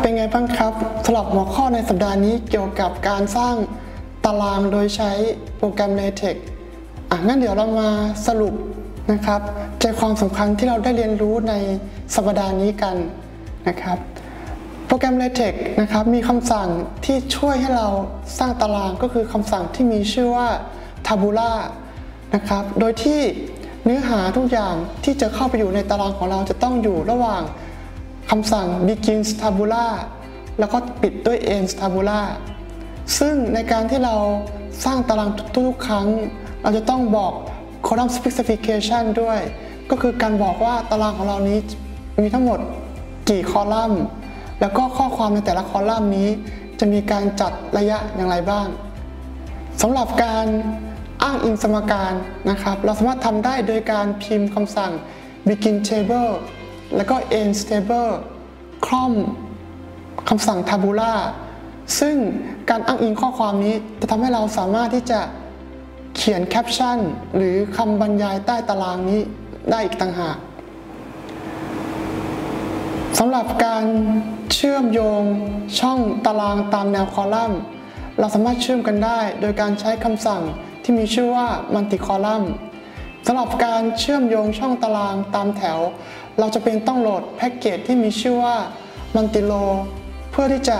เป็นไงบ้างครับสำหรับหัวข้อในสัปดาห์นี้เกี่ยวกับการสร้างตารางโดยใช้โปรแกรม LaTeX อะงั้นเดี๋ยวเรามาสรุปนะครับใจความสำคัญที่เราได้เรียนรู้ในสัปดาห์นี้กันนะครับ โปรแกรม LaTeX นะครับมีคำสั่งที่ช่วยให้เราสร้างตารางก็คือคำสั่งที่มีชื่อว่า Tabula นะครับ โดยที่เนื้อหาทุกอย่างที่จะเข้าไปอยู่ในตารางของเราจะต้องอยู่ระหว่าง คำสั่ง begin tabula แล้วก็ปิดด้วย end tabula ซึ่งในการที่เราสร้างตารางทุกๆ ครั้ง เราจะต้องบอก column specification ด้วย ก็คือการบอกว่าตารางของเรานี้มีทั้งหมดกี่คอลัมน์ แล้วก็ข้อความในแต่ละคอลัมน์นี้ จะมีการจัดระยะอย่างไรบ้างสำหรับการอ้างอิงสมการนะครับ เราสามารถทำได้โดยการพิมพ์คำสั่ง begin table แล้วก็ end table คล่อมคำสั่ง tabula ซึ่งการอ้างอิงข้อความนี้จะทำให้เราสามารถที่จะเขียนแคปชั่น หรือคำบรรยายใต้ตารางนี้ได้อีกต่างหากสำหรับการเชื่อมโยงช่องตารางตามแนวคอลัมน์ เราสามารถเชื่อมกันได้ โดยการใช้คำสั่งที่มีชื่อว่า multi column สำหรับการเชื่อมโยงช่องตารางตามแถว เราจะเป็นต้องโหลดแพ็กเกจที่มีชื่อว่า Mantilo เพื่อที่จะ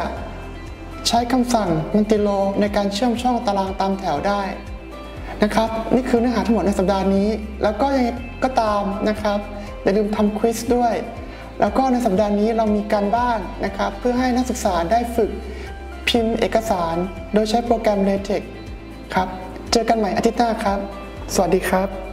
ใช้คำสั่ง Mantilo ในการเชื่อมช่องตารางตามแถวได้นะครับ นี่คือเนื้อหาทั้งหมดในสัปดาห์นี้ แล้วก็ยังก็ตามนะครับอย่าลืมทำควิสด้วย แล้วก็ในสัปดาห์นี้เรามีการบ้านนะครับ เพื่อให้นักศึกษาได้ฝึกพิมพ์เอกสาร โดยใช้โปรแกรม LaTeX ครับ เจอกันใหม่อาทิตย์หน้าครับ สวัสดีครับ